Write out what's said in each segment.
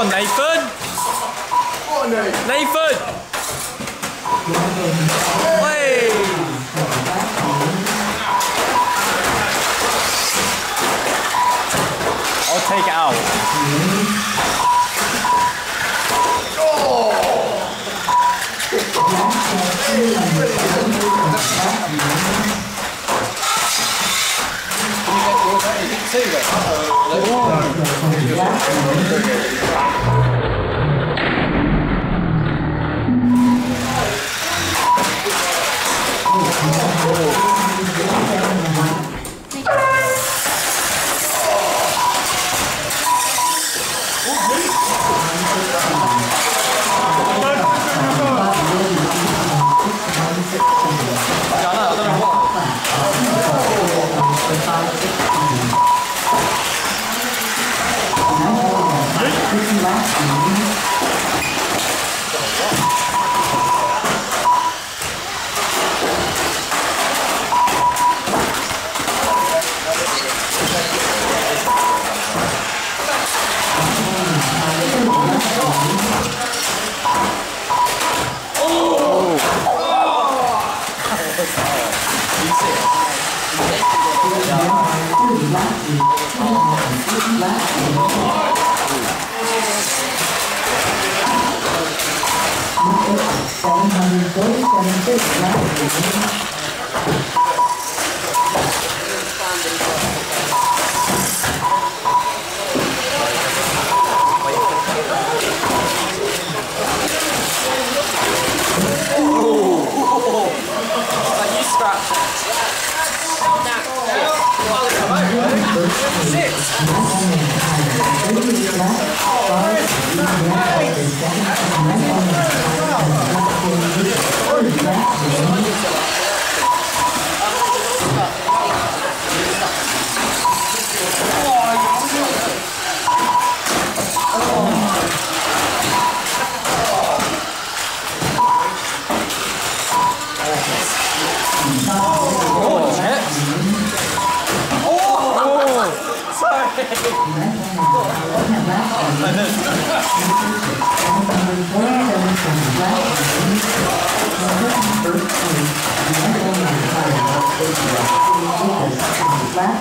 on, Nathan. Nathan. Hey. I'll take it out. Oh. Last meeting.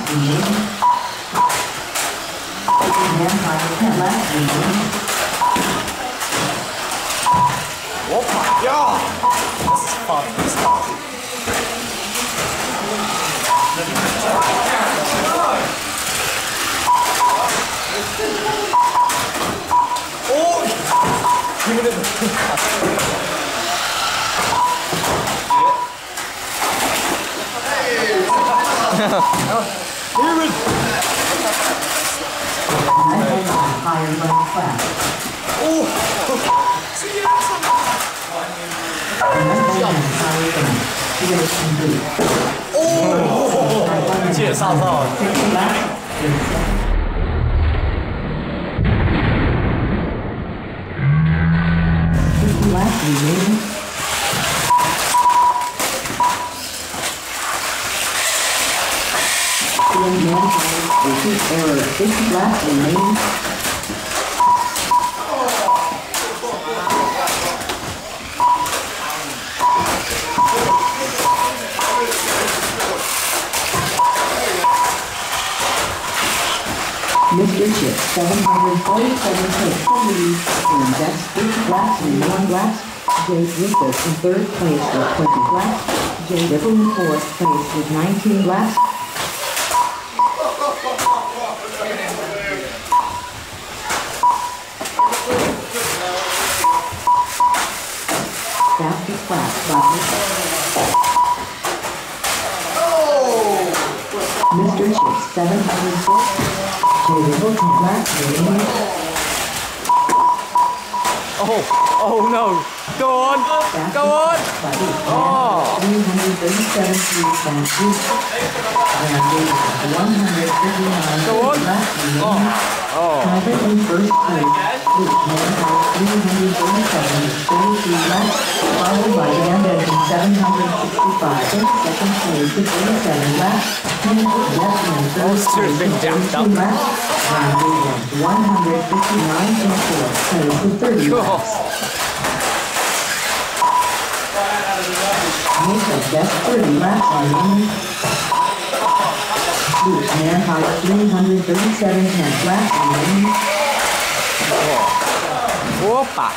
Again, by the last meeting. Yeah. This is fun. This is fun. Higher level class. Oh! 嗯好的好的嗯 Feeling mankind, repeat error. Mr. Chip, seven hundred forty-seven takes the lead, and that's Glass and one Glass. Jay Rufus in third place with twenty Glass. Jay Ripple in fourth place with nineteen Glass. lát để Oh, oh no. Go on. Ờ. Go on. Ờ. Ờ. Oh. Go on. Oh. Oh. Oh, seriously, damn, damn. 159 inches, total 30 laps. Make the best 30 laps on one. Luke man high 337 hand laps on one. Oh. Opa!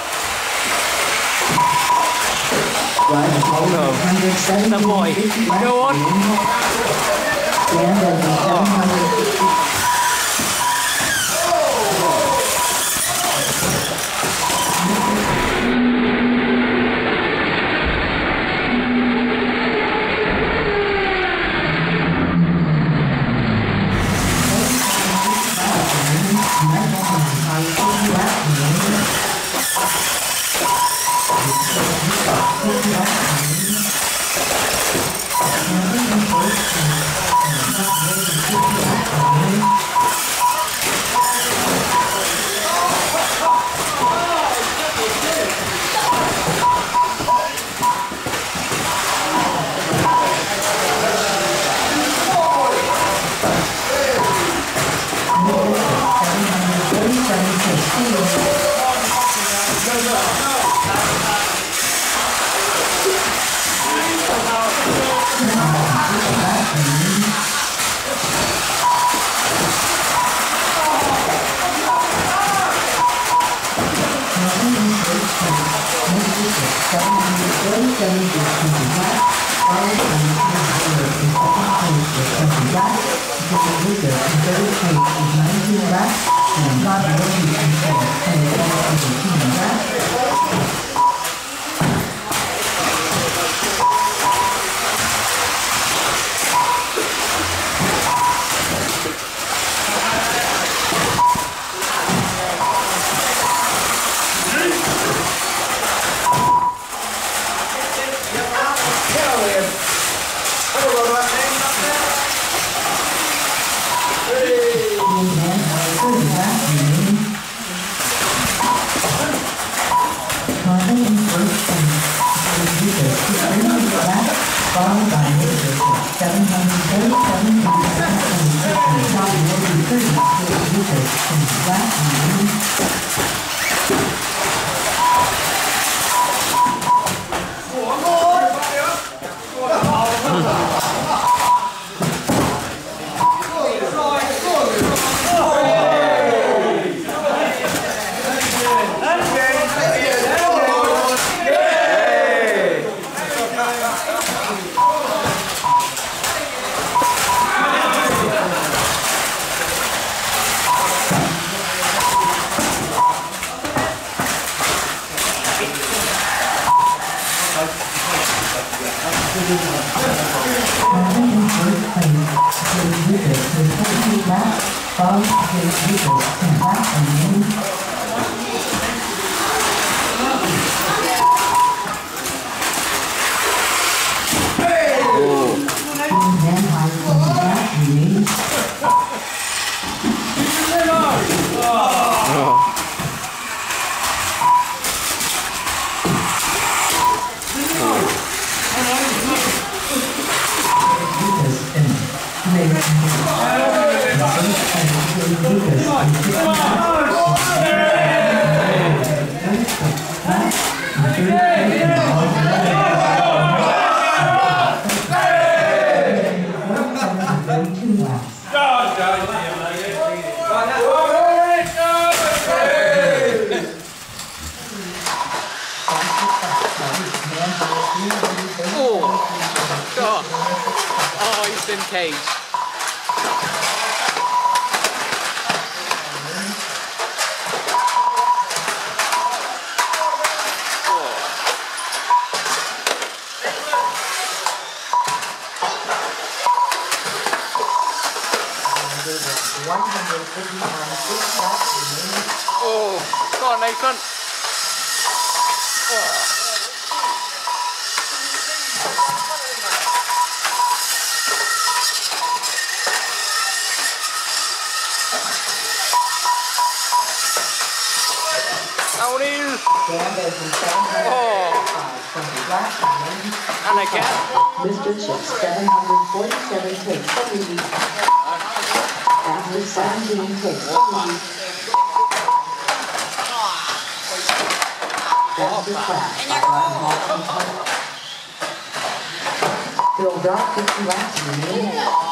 Không ngờ Năm mồi Go on Stand and Oh, Dan Benson, 705, 20 laps remaining. And again. Mr. Chip, 747 takes. After 17 takes. After Hawkins. Phil Dodd, 50 laps remaining.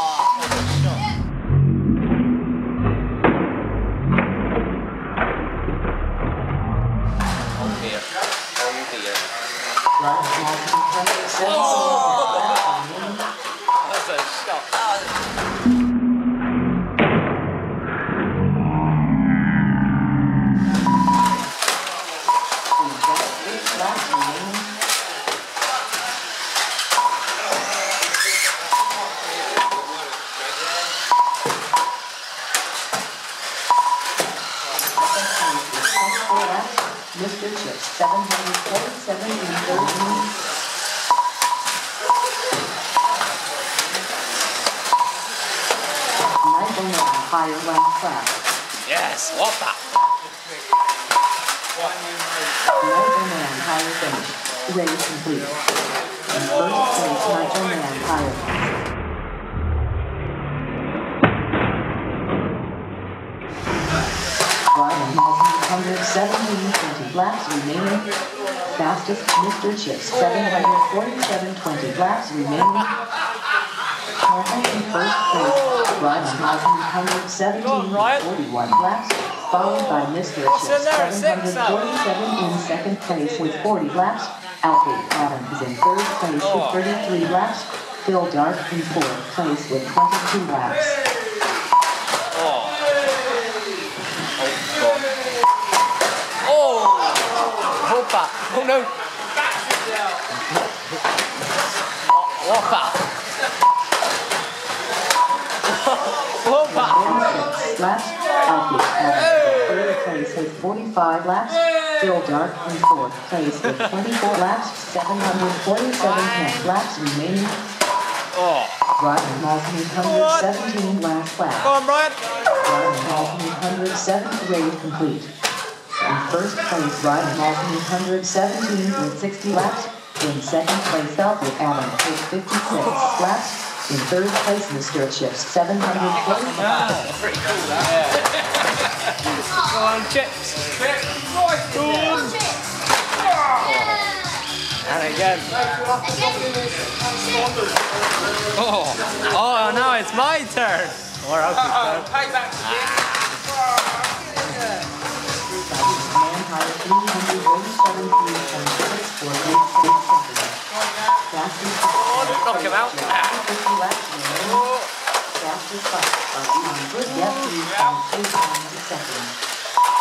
Oh. Dat is een schat. Mr. Chip, 747 in 13. Mann, higher. Yes. What that? Nigel Mann, higher finish. Race complete. In first place, Nigel Mann, higher. Ryan 117, 20 laps remaining. Fastest, Mr. Chips, 747, 20 laps remaining. Currently in first place, Halsey, 117, on, Ryan. 41 laps, followed by Mr. What's in Chips, there? Six up. 747 in second place with 40 laps. Alfie Adams is in third place Oh. with 33 laps. Phil Dart in fourth place with 22 laps. Oh. Oh. Oh. Hoppa. Oh no. Oh, Five laps, still dark in fourth place with 24 laps, 747 wow. laps remaining. Oh. Brian Malton 117 last lap. Come on, Brian. Brian Malton 107th raid complete. In first place, Brian Malton 117 with 60 laps. In second place, Alfred Allen with 56 laps. In third place, Mr. Chips 745. Oh, pretty cool, yeah. Go on, chips. Boom. And again. Oh, oh, now it's my turn. Or I'll keep going. Man higher 387 326 for 86 seconds. Fastest. Knock him out. 50 laps remaining. Fastest lap by Good Yes 3.2 times a second.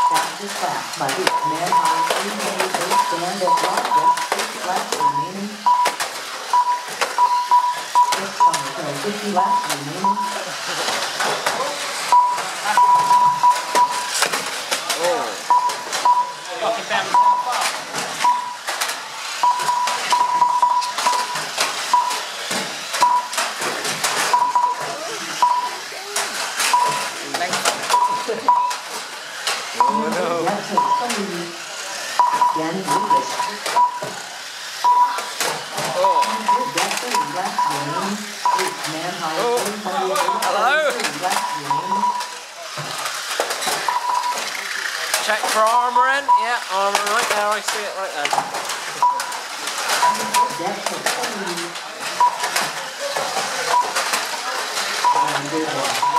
Fastest lap by Man higher 388 stand at Rock West 50 laps remaining. Six Somerville 50 laps remaining. Hello. check for armor in. Yeah, armor right there. I see it right there. That takes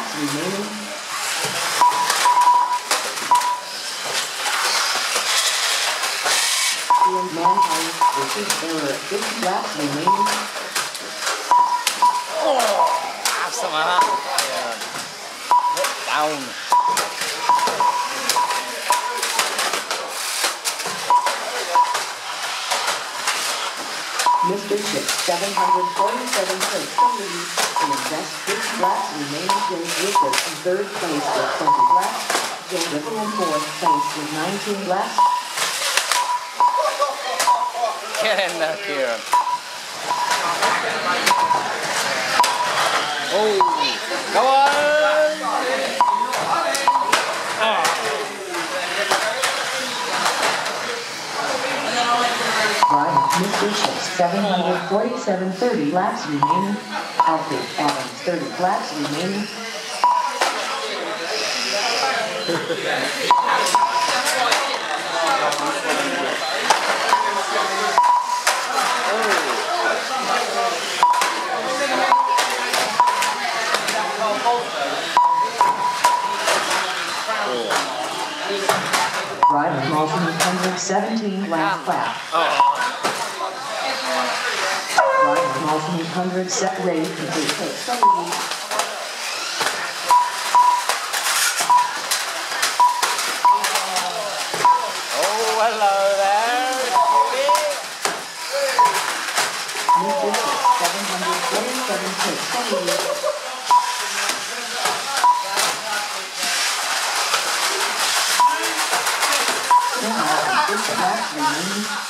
50 laps remaining. Manheim, receives error 50 laps remaining. Awesome, huh? Yeah. Down. Mr. Chip, 747 takes the lead. In just 50 laps remaining, James Lucas in third place with 20 laps. Jay Ripple in fourth place with 19 laps. Get in there, Kieran. Oh, come on! Driver, Mr. Chip, 747 30 laps remaining. Alfred Adams, 30 laps remaining. Driver, Lawson, 117 last lap. Ryan Lawson, 100 set ready to take the lead. Yeah.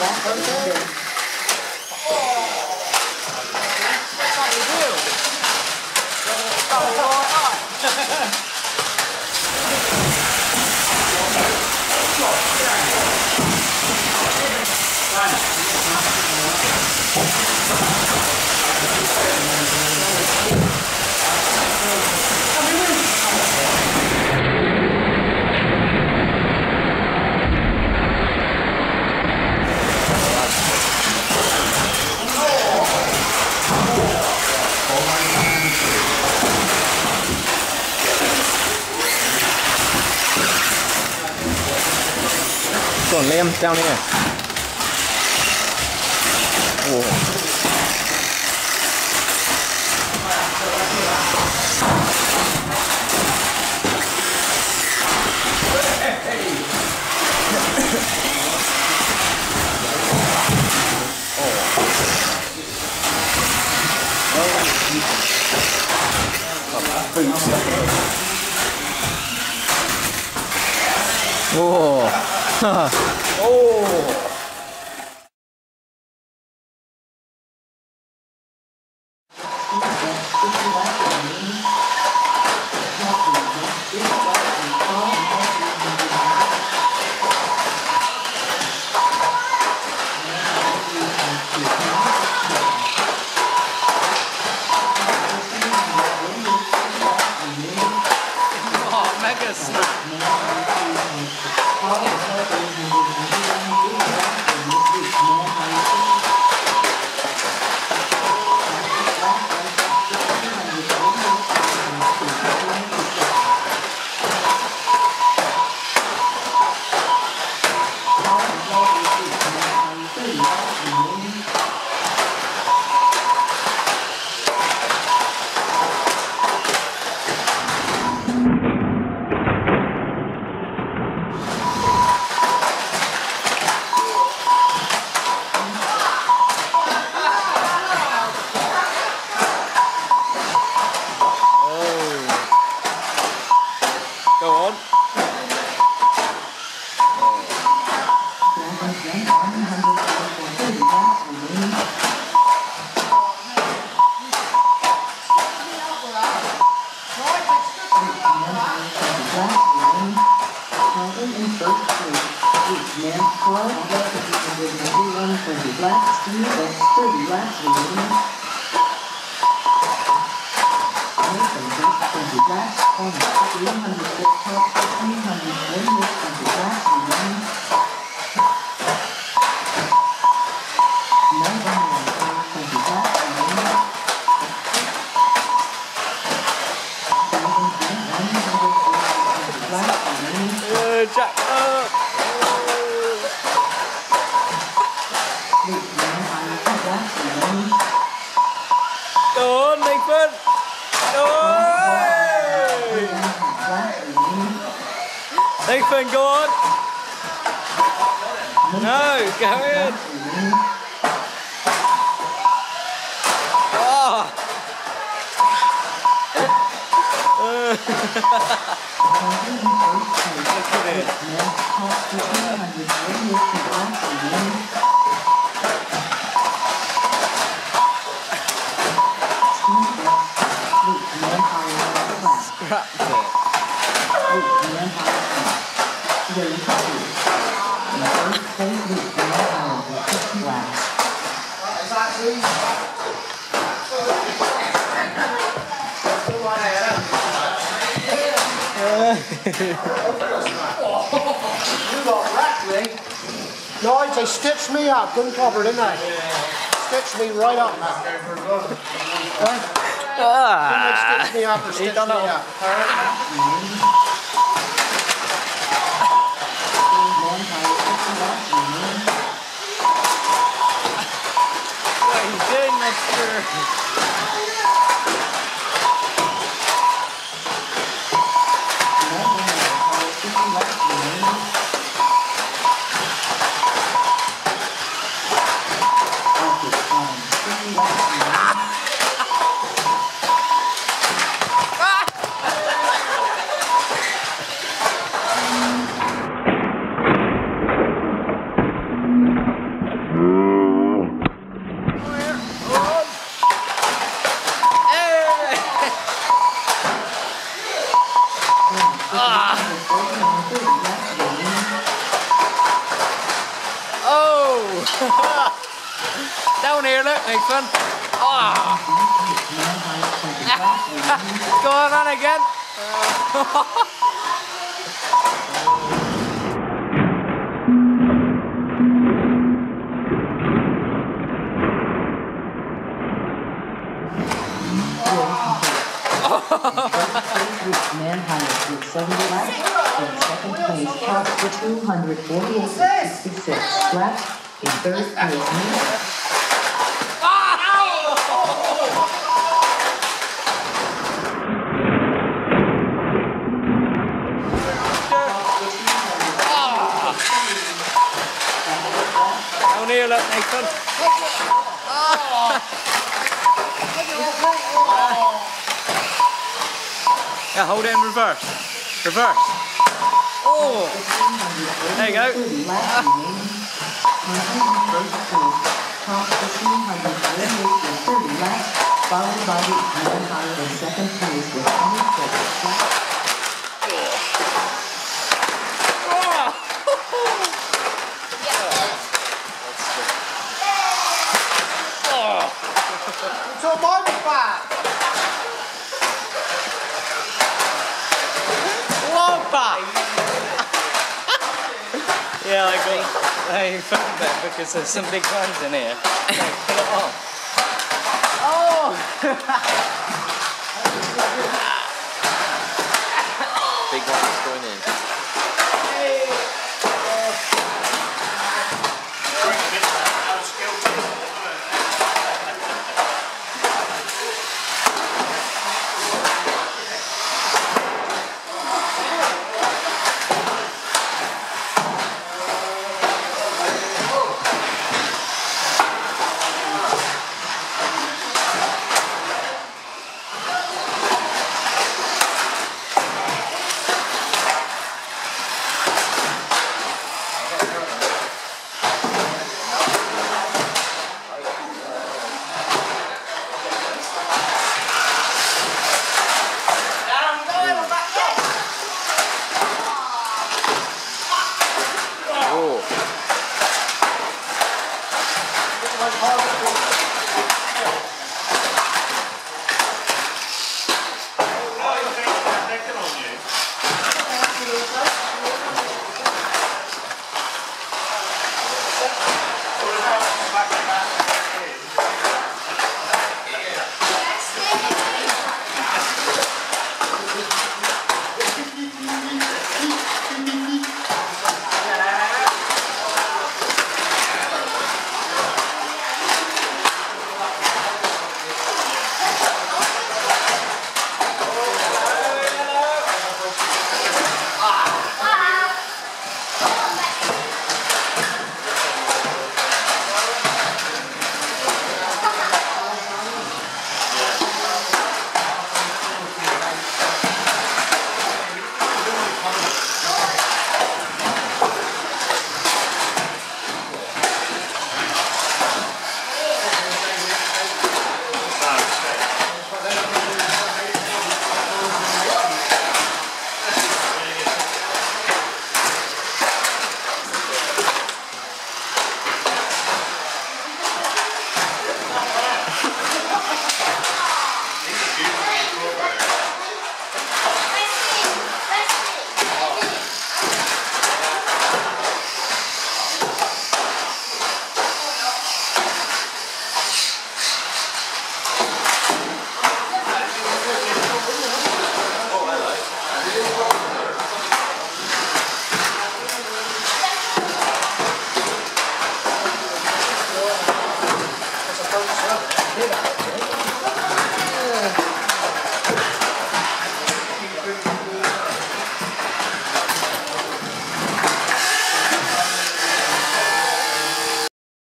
แล้วเดิน còn lem treo này. Này Ha that's 20 laps, almost 300 foot top, 340 20 laps remaining. Melbourne, Go on. No, go in. Oh. Look at it. Scrapped They stitched me up, good and proper, didn't they? Yeah. Stitched me right up now. Ah, stitched me up or stitched me up. what are? Nathan. Yeah, hold it in reverse. Reverse. Oh! There you go. 30 laps remaining. Hunter in first place. Top with 248.30 laps. Followed by the man higher in second place with My back. Whopper! yeah, I got I found that because there's some big ones in here. Yeah, Pull it off. Oh!